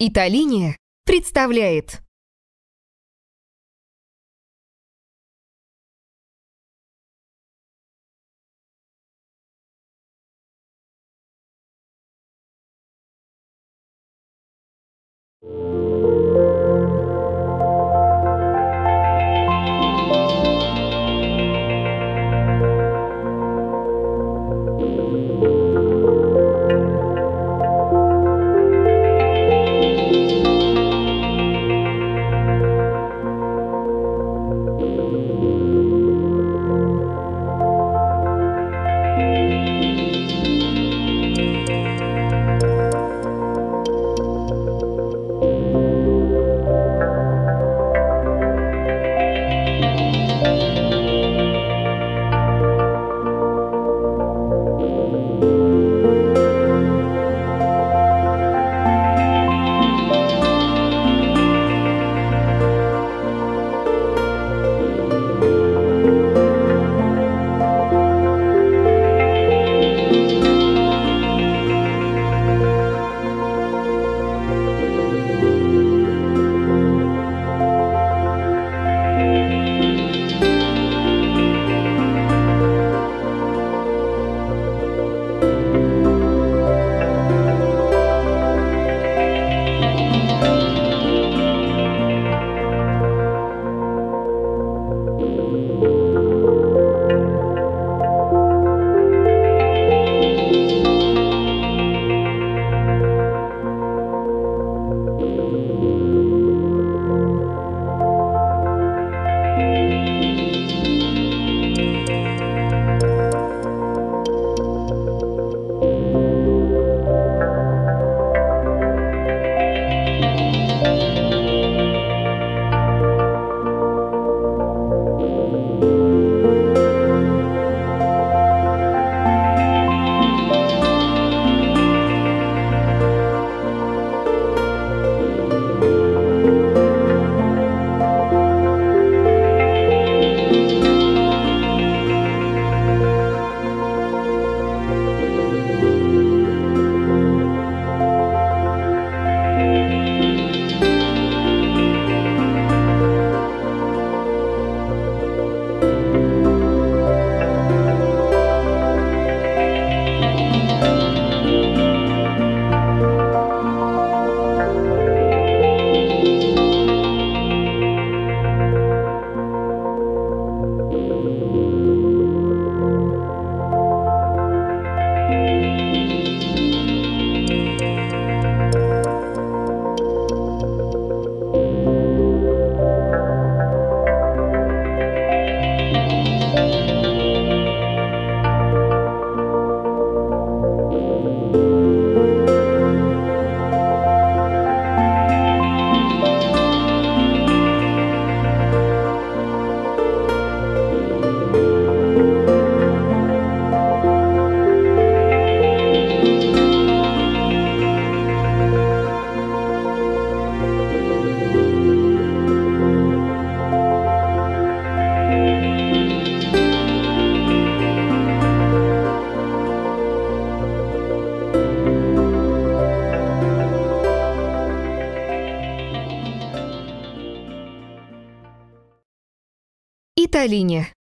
Италиния представляет Италиния